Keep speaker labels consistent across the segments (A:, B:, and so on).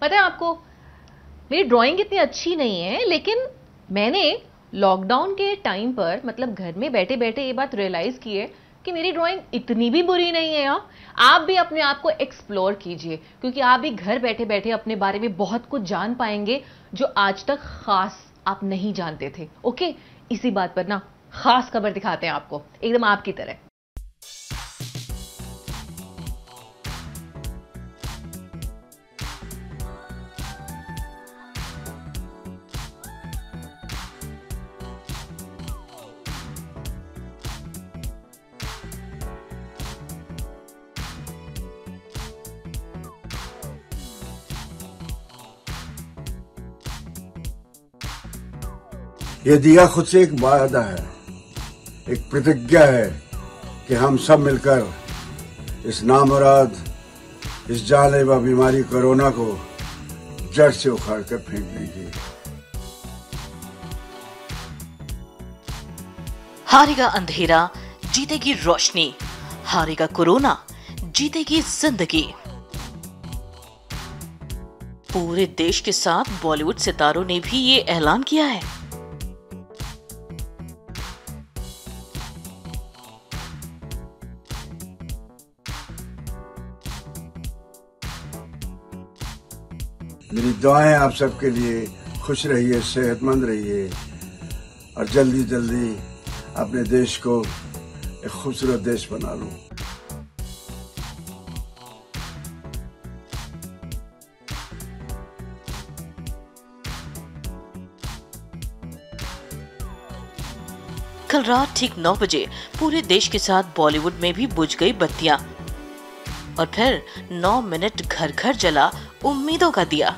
A: पता है आपको, मेरी ड्राइंग इतनी अच्छी नहीं है, लेकिन मैंने लॉकडाउन के टाइम पर मतलब घर में बैठे बैठे ये बात रियलाइज़ की है कि मेरी ड्राइंग इतनी भी बुरी नहीं है यार आप भी अपने आप को एक्सप्लोर कीजिए, क्योंकि आप भी घर बैठे बैठे अपने बारे में बहुत कुछ जान पाएँगे, जो आज तक खास आप नहीं जानते थे ओके इसी बात पर ना खास खबर दिखाते हैं आपको, एकदम आपकी तरह।
B: ये दिया खुद से एक वादा है, एक प्रतिज्ञा है कि हम सब मिलकर इस नामुराद, इस जानलेवा बीमारी कोरोना को जड़ से उखाड़ कर फेंक देंगे।
C: हारेगा अंधेरा, जीतेगी रोशनी। हारेगा कोरोना, जीतेगी ज़िंदगी। पूरे देश के साथ बॉलीवुड सितारों ने भी ये ऐलान किया है।
B: मेरी दुआएँ आप सबके लिए। खुश रहिए, सेहतमंद रहिए और जल्दी जल्दी अपने देश को एक खूबसूरत देश बना लो।
C: कल रात ठीक 9 बजे पूरे देश के साथ बॉलीवुड में भी बुझ गई बत्तियाँ। और फिर 9 मिनट घर घर जला उम्मीदों का दिया।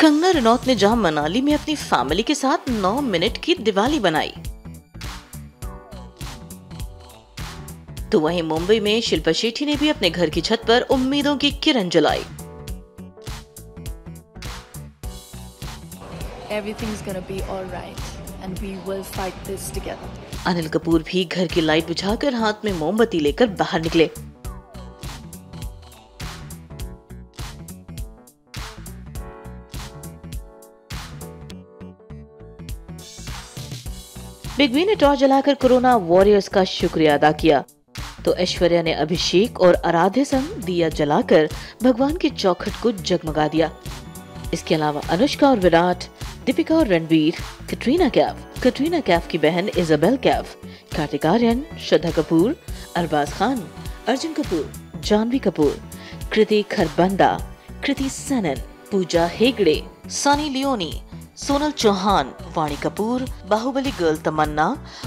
C: कंगना रनौत ने जहाँ मनाली में अपनी फैमिली के साथ 9 मिनट की दिवाली बनाई तो वहीं मुंबई में शिल्पा शेट्टी ने भी अपने घर की छत पर उम्मीदों की किरण जलाई।
D: Everything's gonna be alright and we will fight this together.
C: Anil Kapoor भी घर की लाइट बुझाकर हाथ में मोमबत्ती लेकर बाहर निकले। बिग बी ने टॉर्च जलाकर कोरोना वॉरियर्स का शुक्रिया अदा किया। तो ऐश्वर्या ने अभिषेक और आराध्य संग दिया जलाकर भगवान की चौखट को जगमगा दिया। इसके अलावा अनुष्का और विराट, दीपिका और रणवीर, कटरीना कैफ कटरीना कैफ की बहन Isabelle Kaif, Kartik Aaryan, Shraddha Kapoor, Arbaaz Khan, Arjun Kapoor, Janhvi Kapoor, Kriti Kharbanda, Kriti Sanon, Pooja Hegde, Sunny Leone Sonal Chauhan, Vaani Kapoor, Baahubali girl Tamannaah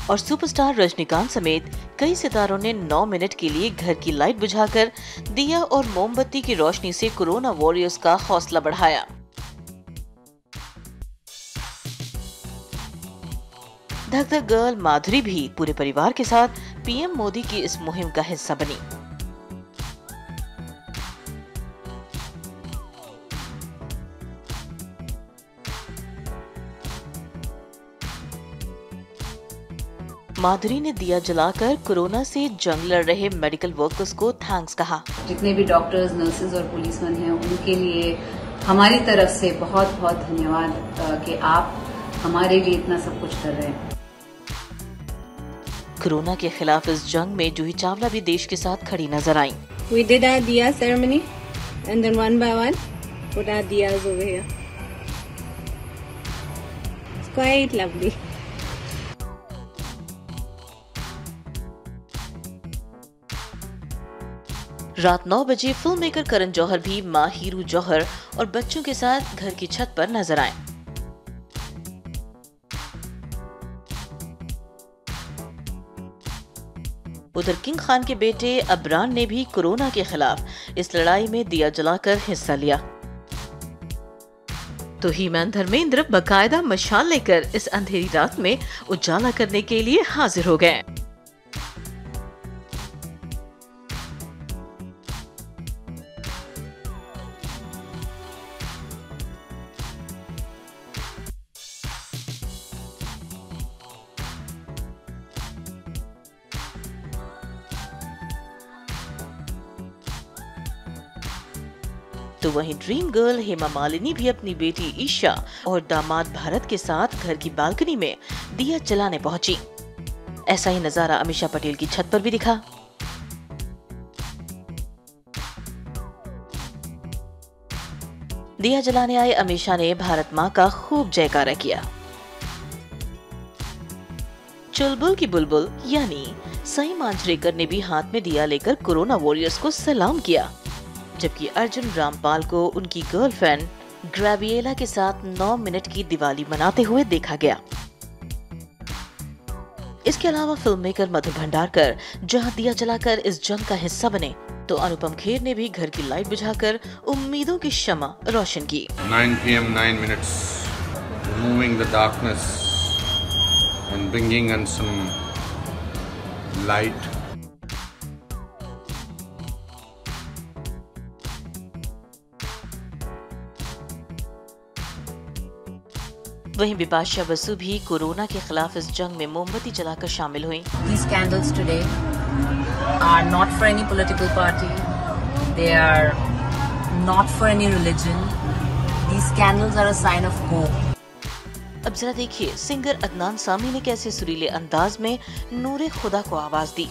C: और सुपरस्टार रजनीकांत समेत कई सितारों ने 9 मिनट के लिए घर की लाइट बुझाकर दिया और मोमबत्ती की रोशनी से कोरोना वॉरियर्स का हौसला बढ़ाया। धक धक गर्ल माधुरी भी पूरे परिवार के साथ पीएम मोदी की इस मुहिम का हिस्सा बनी। माधुरी ने दिया जलाकर कोरोना से जंग लड़ रहे मेडिकल वर्कर्स को थैंक्स कहा
E: जितने भी डॉक्टर्स नर्सेज और पुलिसमैन हैं उनके लिए हमारी तरफ़ से बहुत बहुत धन्यवाद कि आप हमारे लिए इतना सब कुछ कर रहे हैं
C: कोरोना के खिलाफ इस जंग में जूही चावला भी देश के साथ खड़ी नज़र आई
F: We did our diya ceremony and then one by one put our diyas over here. It's quite lovely.
C: रात 9 बजे फ़िल्म मेकर करण जौहर भी माँ हीरू जौहर और बच्चों के साथ घर की छत पर नज़र आए। उधर किंग खान के बेटे अबरान ने भी कोरोना के खिलाफ इस लड़ाई में दिया जलाकर हिस्सा लिया। तो हीमैन धर्मेंद्र बकायदा मशाल लेकर इस अंधेरी रात में उजाला करने के लिए हाजिर हो गए। तो वहीं ड्रीम गर्ल हेमा मालिनी भी अपनी बेटी ईशा और दामाद भारत के साथ घर की बालकनी में दिया जलाने पहुँची। ऐसा ही नज़ारा अमीषा पटेल की छत पर भी दिखा। दिया जलाने आए अमीषा ने भारत माँ का खूब जयकारा किया। चुलबुल की बुलबुल, यानी सई मांजरेकर ने भी हाथ में दिया लेकर कोरोना वॉरियर्स को सलाम किया। जबकि अर्जुन रामपाल को उनकी गर्लफ्रेंड ग्रेविएला के साथ 9 मिनट की दिवाली मनाते हुए देखा गया इसके अलावा फ़िल्म मेकर मधु भंडारकर जहाँ दिया जलाकर इस जंग का हिस्सा बने तो अनुपम खेर ने भी घर की लाइट बुझाकर उम्मीदों की शमा रोशन की
G: 9 p.m. 9 minutes, removing the darkness and bringing in some light.
C: वहीं बिपाशा बसु भी कोरोना के खिलाफ इस जंग में मोमबत्ती जलाकर शामिल हुई।
H: पोलिटिकल पार्टी दे आर
C: अब जरा देखिए सिंगर अदनान सामी ने कैसे सुरीले अंदाज में नूरे खुदा को आवाज़ दी।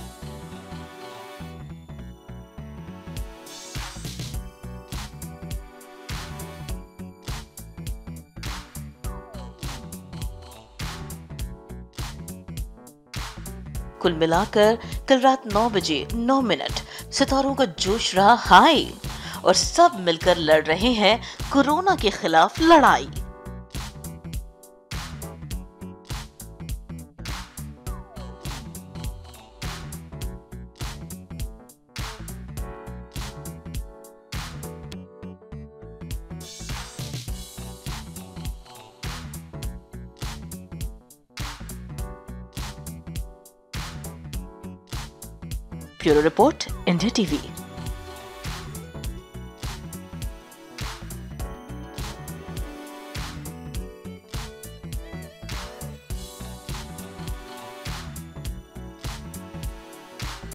C: कुल मिलाकर कल रात 9 बजे 9 मिनट, सितारों का जोश रहा हाई और सब मिलकर लड़ रहे हैं कोरोना के खिलाफ लड़ाई। Bureau report India TV.